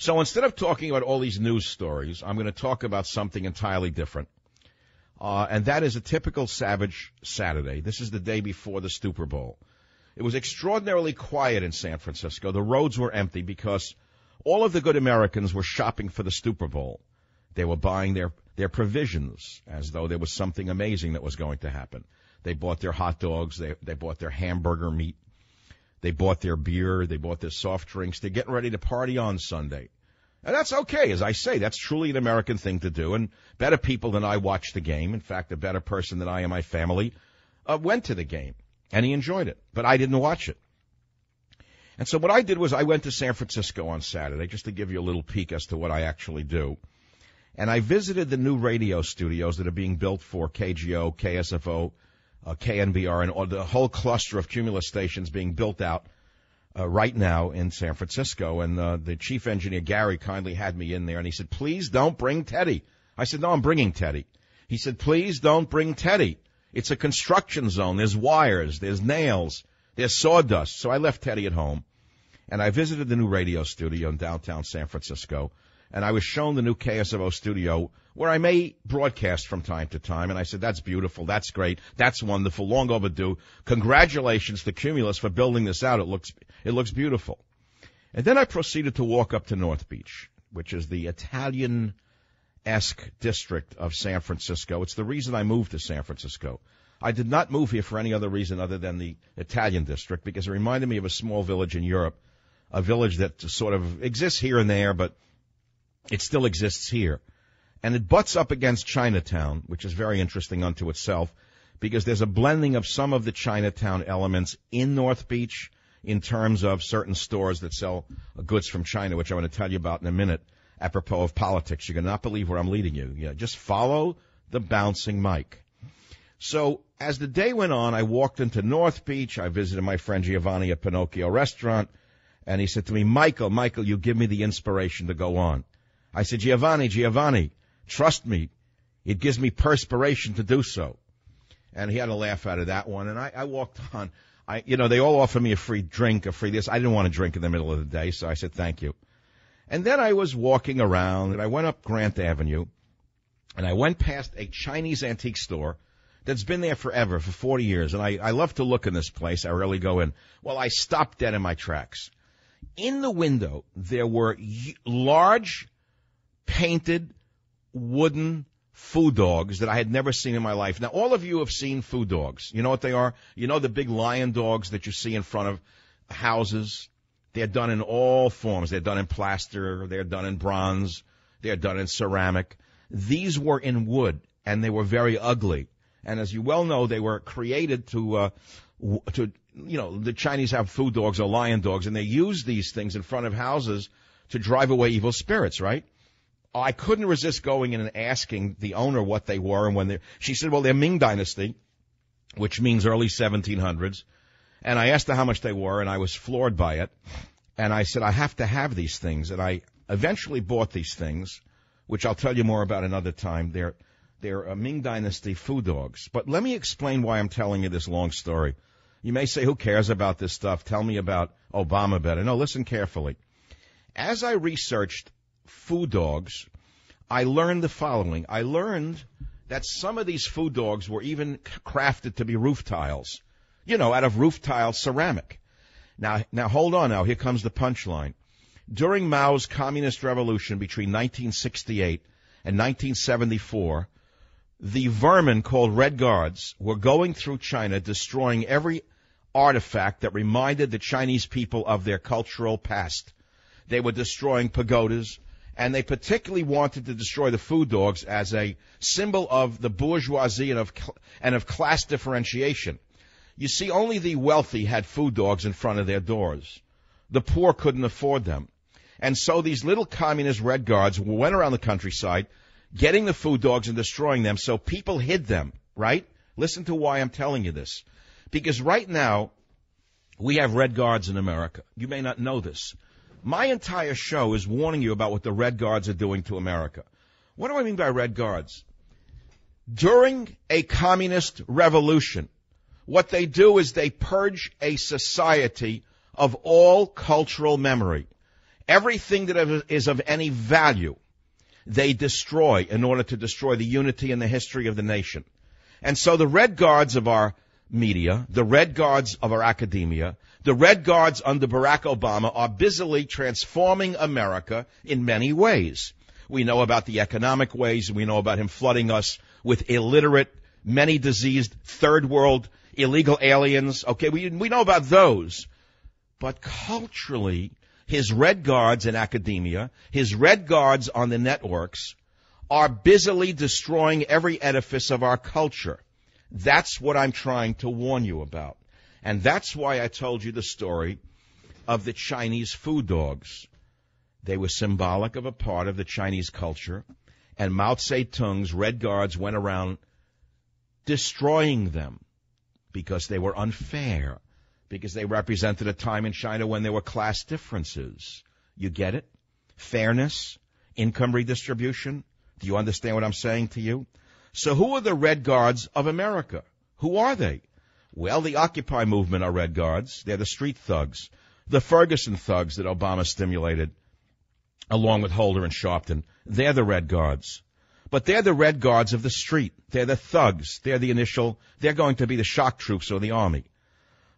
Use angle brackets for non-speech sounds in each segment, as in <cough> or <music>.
So instead of talking about all these news stories, I'm going to talk about something entirely different. Uh, and that is a typical Savage Saturday. This is the day before the Super Bowl. It was extraordinarily quiet in San Francisco. The roads were empty because all of the good Americans were shopping for the Super Bowl. They were buying their, their provisions as though there was something amazing that was going to happen. They bought their hot dogs. They, they bought their hamburger meat. They bought their beer. They bought their soft drinks. They're getting ready to party on Sunday. And that's okay, as I say. That's truly an American thing to do. And better people than I watched the game. In fact, a better person than I and my family uh, went to the game. And he enjoyed it. But I didn't watch it. And so what I did was I went to San Francisco on Saturday just to give you a little peek as to what I actually do. And I visited the new radio studios that are being built for KGO, KSFO, uh, KNBR, and all, the whole cluster of Cumulus stations being built out uh, right now in San Francisco. And uh, the chief engineer Gary kindly had me in there, and he said, "Please don't bring Teddy." I said, "No, I'm bringing Teddy." He said, "Please don't bring Teddy. It's a construction zone. There's wires, there's nails, there's sawdust." So I left Teddy at home, and I visited the new radio studio in downtown San Francisco and I was shown the new KSFO studio where I may broadcast from time to time. And I said, that's beautiful. That's great. That's wonderful. Long overdue. Congratulations to Cumulus for building this out. It looks, it looks beautiful. And then I proceeded to walk up to North Beach, which is the Italian esque district of San Francisco. It's the reason I moved to San Francisco. I did not move here for any other reason other than the Italian district because it reminded me of a small village in Europe, a village that sort of exists here and there, but it still exists here. And it butts up against Chinatown, which is very interesting unto itself, because there's a blending of some of the Chinatown elements in North Beach in terms of certain stores that sell goods from China, which I want to tell you about in a minute, apropos of politics. You're going to not believe where I'm leading you. Yeah, just follow the bouncing mic. So as the day went on, I walked into North Beach. I visited my friend Giovanni at Pinocchio Restaurant, and he said to me, Michael, Michael, you give me the inspiration to go on. I said, Giovanni, Giovanni, trust me. It gives me perspiration to do so. And he had a laugh out of that one. And I, I walked <laughs> on. I, you know, they all offered me a free drink, a free this. I didn't want to drink in the middle of the day, so I said thank you. And then I was walking around and I went up Grant Avenue and I went past a Chinese antique store that's been there forever, for 40 years. And I, I love to look in this place. I rarely go in. Well, I stopped dead in my tracks. In the window, there were large painted wooden foo dogs that I had never seen in my life. Now, all of you have seen foo dogs. You know what they are? You know the big lion dogs that you see in front of houses? They're done in all forms. They're done in plaster. They're done in bronze. They're done in ceramic. These were in wood and they were very ugly. And as you well know, they were created to, uh, to, you know, the Chinese have foo dogs or lion dogs and they use these things in front of houses to drive away evil spirits, right? I couldn't resist going in and asking the owner what they were and when they she said, well, they're Ming Dynasty, which means early 1700s. And I asked her how much they were and I was floored by it. And I said, I have to have these things. And I eventually bought these things, which I'll tell you more about another time. They're, they're uh, Ming Dynasty foo dogs. But let me explain why I'm telling you this long story. You may say, who cares about this stuff? Tell me about Obama better. No, listen carefully. As I researched foo dogs, I learned the following. I learned that some of these foo dogs were even crafted to be roof tiles. You know, out of roof tile ceramic. Now, now hold on now. Here comes the punchline. During Mao's communist revolution between 1968 and 1974, the vermin called Red Guards were going through China destroying every artifact that reminded the Chinese people of their cultural past. They were destroying pagodas, and they particularly wanted to destroy the foo dogs as a symbol of the bourgeoisie and of, and of class differentiation. You see, only the wealthy had foo dogs in front of their doors. The poor couldn't afford them. And so these little communist red guards went around the countryside getting the foo dogs and destroying them so people hid them, right? Listen to why I'm telling you this. Because right now, we have red guards in America. You may not know this. My entire show is warning you about what the Red Guards are doing to America. What do I mean by Red Guards? During a communist revolution, what they do is they purge a society of all cultural memory. Everything that is of any value, they destroy in order to destroy the unity and the history of the nation. And so the red guards of our media, the red guards of our academia, the red guards under Barack Obama are busily transforming America in many ways. We know about the economic ways, and we know about him flooding us with illiterate, many diseased, third world, illegal aliens. Okay, we, we know about those. But culturally, his red guards in academia, his red guards on the networks, are busily destroying every edifice of our culture. That's what I'm trying to warn you about. And that's why I told you the story of the Chinese foo dogs. They were symbolic of a part of the Chinese culture, and Mao Zedong's Red Guards went around destroying them because they were unfair, because they represented a time in China when there were class differences. You get it? Fairness, income redistribution. Do you understand what I'm saying to you? So who are the Red Guards of America? Who are they? Well, the Occupy movement are Red Guards. They're the street thugs. The Ferguson thugs that Obama stimulated, along with Holder and Sharpton. They're the Red Guards. But they're the Red Guards of the street. They're the thugs. They're the initial, they're going to be the shock troops or the army.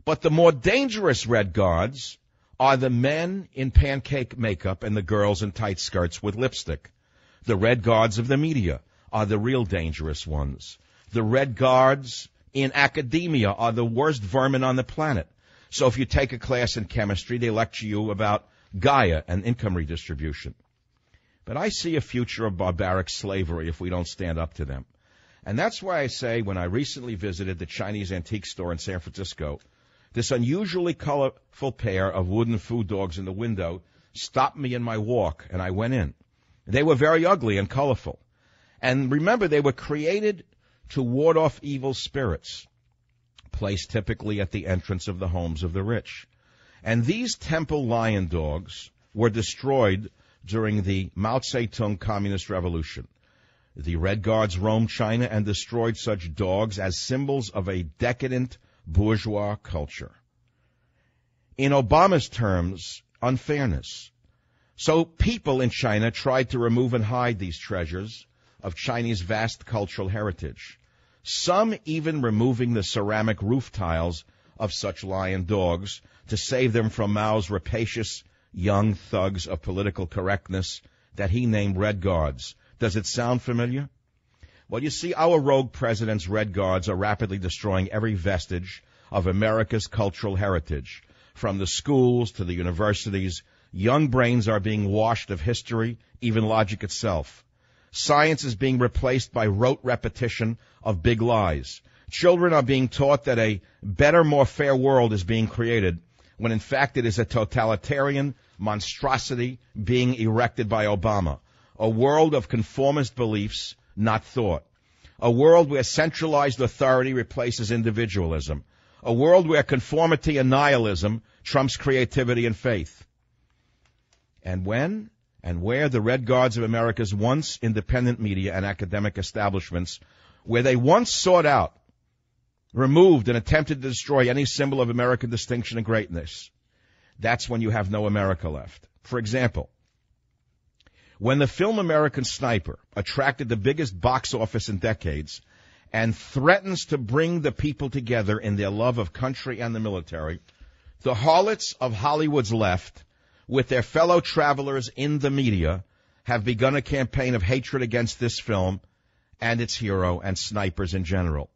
But the more dangerous Red Guards are the men in pancake makeup and the girls in tight skirts with lipstick. The Red Guards of the media are the real dangerous ones. The Red Guards in academia are the worst vermin on the planet. So if you take a class in chemistry, they lecture you about Gaia and income redistribution. But I see a future of barbaric slavery if we don't stand up to them. And that's why I say when I recently visited the Chinese antique store in San Francisco, this unusually colorful pair of wooden foo dogs in the window stopped me in my walk and I went in. They were very ugly and colorful. And remember, they were created to ward off evil spirits, placed typically at the entrance of the homes of the rich. And these temple lion dogs were destroyed during the Mao Zedong Communist Revolution. The Red Guards roamed China and destroyed such dogs as symbols of a decadent bourgeois culture. In Obama's terms, unfairness. So people in China tried to remove and hide these treasures of Chinese vast cultural heritage some even removing the ceramic roof tiles of such lion dogs to save them from Mao's rapacious young thugs of political correctness that he named Red Guards. Does it sound familiar? Well, you see, our rogue president's Red Guards are rapidly destroying every vestige of America's cultural heritage. From the schools to the universities, young brains are being washed of history, even logic itself. Science is being replaced by rote repetition of big lies. Children are being taught that a better, more fair world is being created when in fact it is a totalitarian monstrosity being erected by Obama. A world of conformist beliefs, not thought. A world where centralized authority replaces individualism. A world where conformity and nihilism trumps creativity and faith. And when and where the Red Guards of America's once independent media and academic establishments, where they once sought out, removed, and attempted to destroy any symbol of American distinction and greatness, that's when you have no America left. For example, when the film American Sniper attracted the biggest box office in decades and threatens to bring the people together in their love of country and the military, the harlots of Hollywood's left with their fellow travelers in the media, have begun a campaign of hatred against this film and its hero and snipers in general.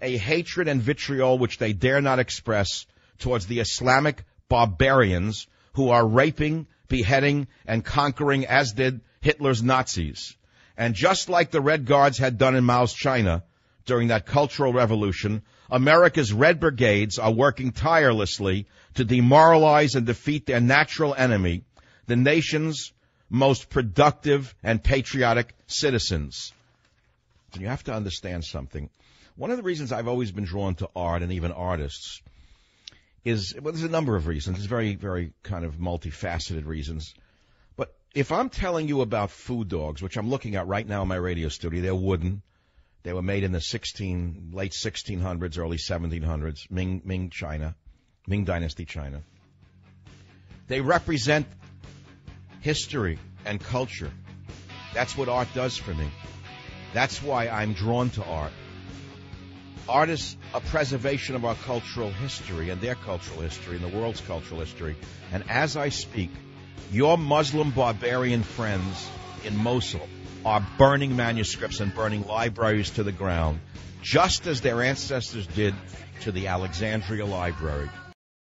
A hatred and vitriol which they dare not express towards the Islamic barbarians who are raping, beheading, and conquering as did Hitler's Nazis. And just like the Red Guards had done in Mao's China during that cultural revolution, America's Red Brigades are working tirelessly to demoralize and defeat their natural enemy, the nation's most productive and patriotic citizens. And you have to understand something. One of the reasons I've always been drawn to art and even artists is, well, there's a number of reasons. There's very, very kind of multifaceted reasons. But if I'm telling you about foo dogs, which I'm looking at right now in my radio studio, they're wooden. They were made in the 16, late 1600s, early 1700s, Ming, Ming China, Ming Dynasty China. They represent history and culture. That's what art does for me. That's why I'm drawn to art. Art is a preservation of our cultural history and their cultural history and the world's cultural history. And as I speak, your Muslim barbarian friends in Mosul are burning manuscripts and burning libraries to the ground, just as their ancestors did to the Alexandria Library.